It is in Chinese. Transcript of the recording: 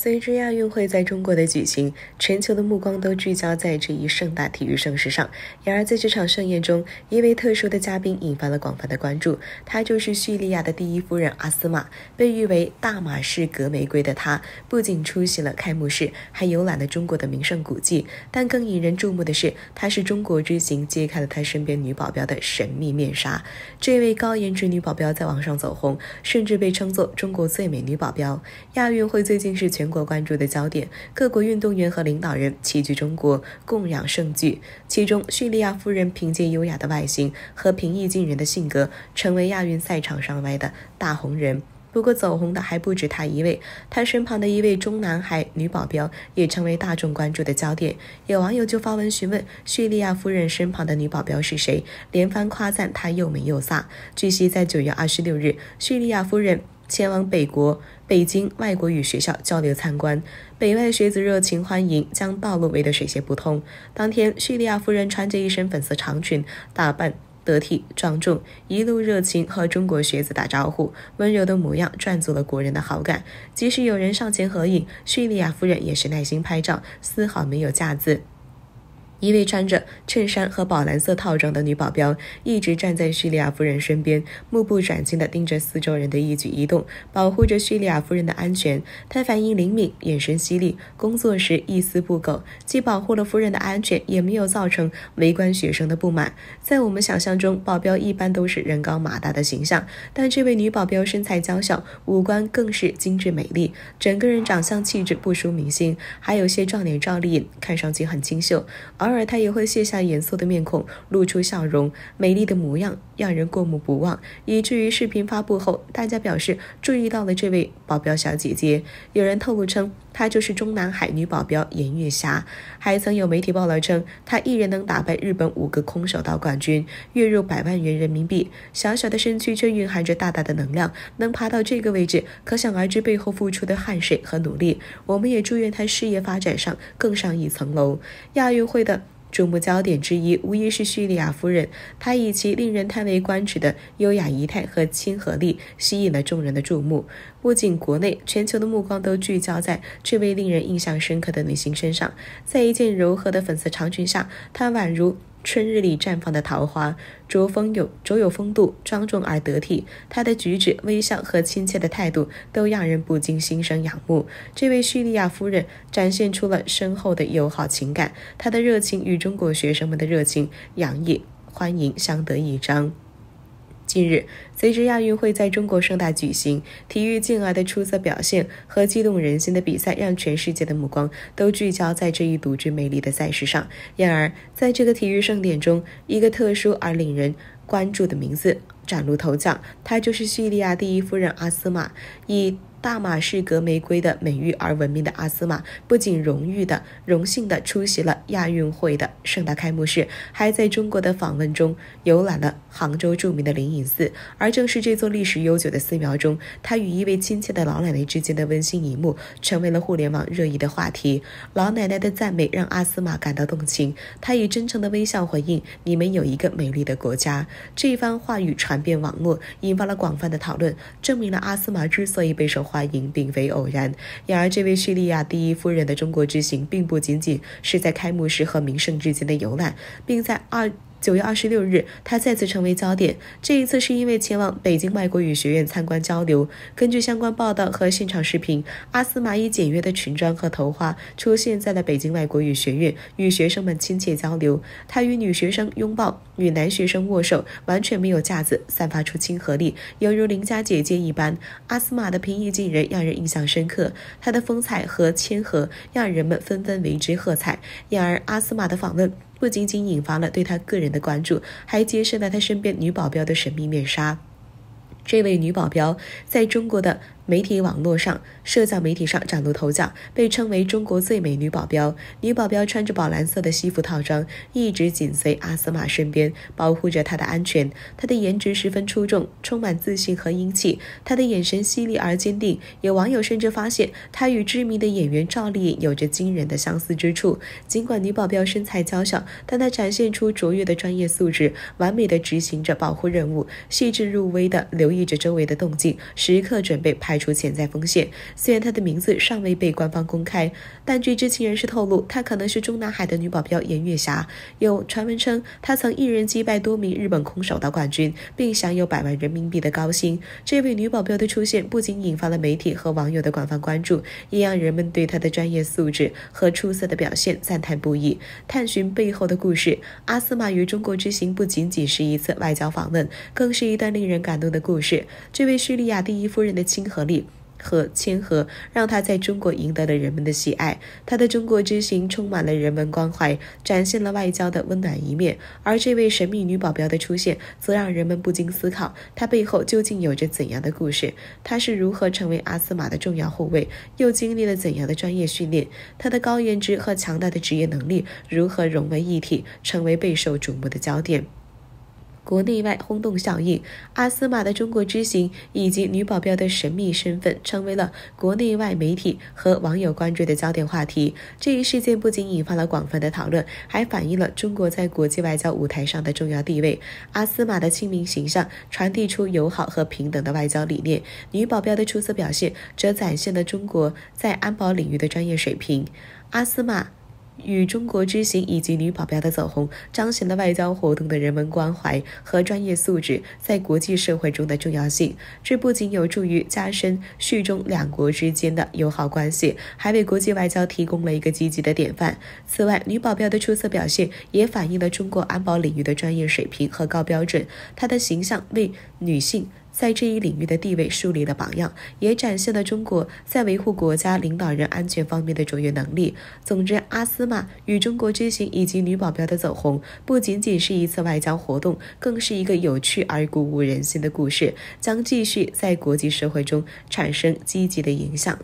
随着亚运会在中国的举行，全球的目光都聚焦在这一盛大体育盛事上。然而，在这场盛宴中，一位特殊的嘉宾引发了广泛的关注，她就是叙利亚的第一夫人阿斯玛。被誉为“大马士革玫瑰”的她，不仅出席了开幕式，还游览了中国的名胜古迹。但更引人注目的是，她是中国之行揭开了她身边女保镖的神秘面纱。这位高颜值女保镖在网上走红，甚至被称作“中国最美女保镖”。亚运会最近是全。国关注的焦点，各国运动员和领导人齐聚中国共养盛举。其中，叙利亚夫人凭借优雅的外形和平易近人的性格，成为亚运赛场上外的大红人。不过，走红的还不止她一位，她身旁的一位中南海女保镖也成为大众关注的焦点。有网友就发文询问叙利亚夫人身旁的女保镖是谁，连番夸赞她又美又飒。据悉，在九月二十六日，叙利亚夫人。前往北国北京外国语学校交流参观，北外学子热情欢迎，将道路围得水泄不通。当天，叙利亚夫人穿着一身粉色长裙，打扮得体庄重，一路热情和中国学子打招呼，温柔的模样赚足了国人的好感。即使有人上前合影，叙利亚夫人也是耐心拍照，丝毫没有架子。一位穿着衬衫和宝蓝色套装的女保镖一直站在叙利亚夫人身边，目不转睛地盯着四周人的一举一动，保护着叙利亚夫人的安全。她反应灵敏，眼神犀利，工作时一丝不苟，既保护了夫人的安全，也没有造成围观学生的不满。在我们想象中，保镖一般都是人高马大的形象，但这位女保镖身材娇小，五官更是精致美丽，整个人长相气质不输明星，还有些撞脸照丽颖看上去很清秀。而偶尔，他也会卸下严肃的面孔，露出笑容，美丽的模样让人过目不忘，以至于视频发布后，大家表示注意到了这位保镖小姐姐。有人透露称，她就是中南海女保镖严月霞。还曾有媒体报道称，她一人能打败日本五个空手道冠军，月入百万元人民币。小小的身躯却蕴含着大大的能量，能爬到这个位置，可想而知背后付出的汗水和努力。我们也祝愿她事业发展上更上一层楼。亚运会的。注目焦点之一，无疑是叙利亚夫人。她以其令人叹为观止的优雅仪态和亲和力，吸引了众人的注目。不仅国内，全球的目光都聚焦在这位令人印象深刻的女性身上。在一件柔和的粉色长裙下，她宛如……春日里绽放的桃花，卓风有卓有风度，庄重而得体。他的举止、微笑和亲切的态度，都让人不禁心生仰慕。这位叙利亚夫人展现出了深厚的友好情感，她的热情与中国学生们的热情洋溢，欢迎相得益彰。近日，随着亚运会在中国盛大举行，体育健儿的出色表现和激动人心的比赛，让全世界的目光都聚焦在这一独具魅力的赛事上。然而，在这个体育盛典中，一个特殊而令人关注的名字崭露头角，她就是叙利亚第一夫人阿斯玛。以大马士革玫瑰的美誉而闻名的阿斯玛，不仅荣誉的、荣幸的出席了亚运会的盛大开幕式，还在中国的访问中游览了杭州著名的灵隐寺。而正是这座历史悠久的寺庙中，他与一位亲切的老奶奶之间的温馨一幕，成为了互联网热议的话题。老奶奶的赞美让阿斯玛感到动情，她以真诚的微笑回应：“你们有一个美丽的国家。”这一番话语传遍网络，引发了广泛的讨论，证明了阿斯玛之所以备受。欢迎并非偶然。然而，这位叙利亚第一夫人的中国之行，并不仅仅是在开幕式和名胜之间的游览，并在二。九月二十六日，他再次成为焦点。这一次是因为前往北京外国语学院参观交流。根据相关报道和现场视频，阿斯玛以简约的裙装和头花出现在了北京外国语学院，与学生们亲切交流。她与女学生拥抱，与男学生握手，完全没有架子，散发出亲和力，犹如邻家姐姐一般。阿斯玛的平易近人让人印象深刻，她的风采和谦和让人们纷纷为之喝彩。然而，阿斯玛的访问。不仅仅引发了对他个人的关注，还揭示了他身边女保镖的神秘面纱。这位女保镖在中国的。媒体网络上、社交媒体上崭露头角，被称为中国最美女保镖。女保镖穿着宝蓝色的西服套装，一直紧随阿斯玛身边，保护着她的安全。她的颜值十分出众，充满自信和英气。她的眼神犀利而坚定，有网友甚至发现她与知名的演员赵丽颖有着惊人的相似之处。尽管女保镖身材娇小，但她展现出卓越的专业素质，完美的执行着保护任务，细致入微的留意着周围的动静，时刻准备拍。排除潜在风险。虽然她的名字尚未被官方公开，但据知情人士透露，她可能是中南海的女保镖严月霞。有传闻称，她曾一人击败多名日本空手道冠军，并享有百万人民币的高薪。这位女保镖的出现不仅引发了媒体和网友的广泛关注，也让人们对她的专业素质和出色的表现赞叹不已。探寻背后的故事，阿斯玛与中国之行不仅仅是一次外交访问，更是一段令人感动的故事。这位叙利亚第一夫人的亲和力。和谦和，让他在中国赢得了人们的喜爱。他的中国之行充满了人文关怀，展现了外交的温暖一面。而这位神秘女保镖的出现，则让人们不禁思考：她背后究竟有着怎样的故事？她是如何成为阿斯玛的重要后卫？又经历了怎样的专业训练？她的高颜值和强大的职业能力如何融为一体，成为备受瞩目的焦点？国内外轰动效应，阿斯玛的中国之行以及女保镖的神秘身份，成为了国内外媒体和网友关注的焦点话题。这一事件不仅引发了广泛的讨论，还反映了中国在国际外交舞台上的重要地位。阿斯玛的亲民形象传递出友好和平等的外交理念，女保镖的出色表现则展现了中国在安保领域的专业水平。阿斯玛。与中国之行以及女保镖的走红，彰显了外交活动的人文关怀和专业素质在国际社会中的重要性。这不仅有助于加深叙中两国之间的友好关系，还为国际外交提供了一个积极的典范。此外，女保镖的出色表现也反映了中国安保领域的专业水平和高标准。她的形象为女性。在这一领域的地位树立了榜样，也展现了中国在维护国家领导人安全方面的卓越能力。总之，阿斯玛与中国之行以及女保镖的走红，不仅仅是一次外交活动，更是一个有趣而鼓舞人心的故事，将继续在国际社会中产生积极的影响。